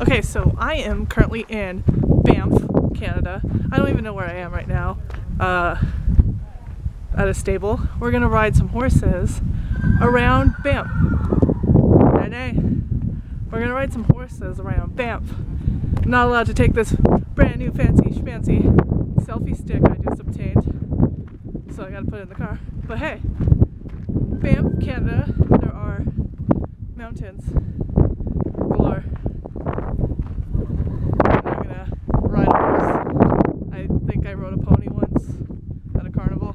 Okay, so I am currently in Banff, Canada. I don't even know where I am right now. Uh, at a stable. We're gonna ride some horses around Banff. We're gonna ride some horses around Banff. I'm not allowed to take this brand new fancy schmancy selfie stick I just obtained. So I gotta put it in the car. But hey, Banff, Canada, there are mountains galore. I'm gonna ride a horse. I think I rode a pony once at a carnival.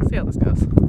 See how this goes.